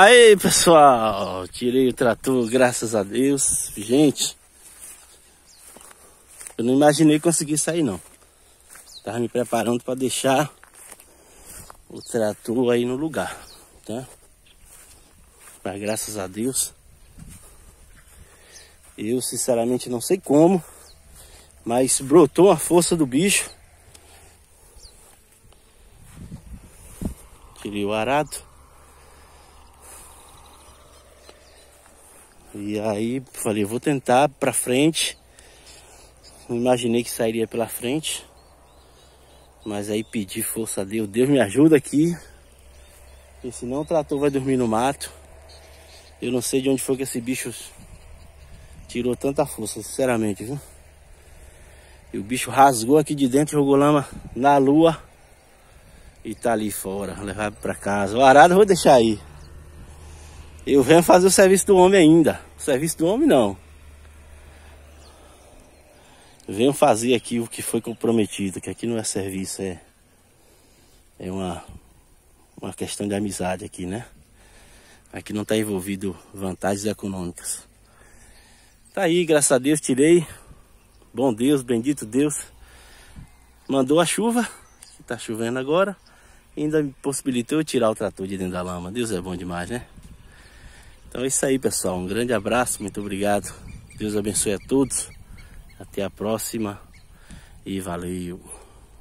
Aí pessoal, tirei o trator, graças a Deus. Gente, eu não imaginei conseguir sair não. Tava me preparando para deixar o trator aí no lugar, tá? Mas graças a Deus. Eu sinceramente não sei como, mas brotou a força do bicho. Tirei o arado. E aí falei, vou tentar para frente. Não imaginei que sairia pela frente. Mas aí pedi força a Deus. Deus me ajuda aqui. Porque senão o trator vai dormir no mato. Eu não sei de onde foi que esse bicho tirou tanta força, sinceramente, viu? E o bicho rasgou aqui de dentro, jogou lama na lua. E tá ali fora, levar para casa. O arado eu vou deixar aí. Eu venho fazer o serviço do homem ainda. O serviço do homem não. Eu venho fazer aqui o que foi comprometido, que aqui não é serviço, é, é uma, uma questão de amizade aqui, né? Aqui não está envolvido vantagens econômicas. Tá aí, graças a Deus, tirei. Bom Deus, bendito Deus. Mandou a chuva, que tá chovendo agora. Ainda me possibilitou tirar o trator de dentro da lama. Deus é bom demais, né? Então é isso aí, pessoal. Um grande abraço, muito obrigado. Deus abençoe a todos. Até a próxima e valeu.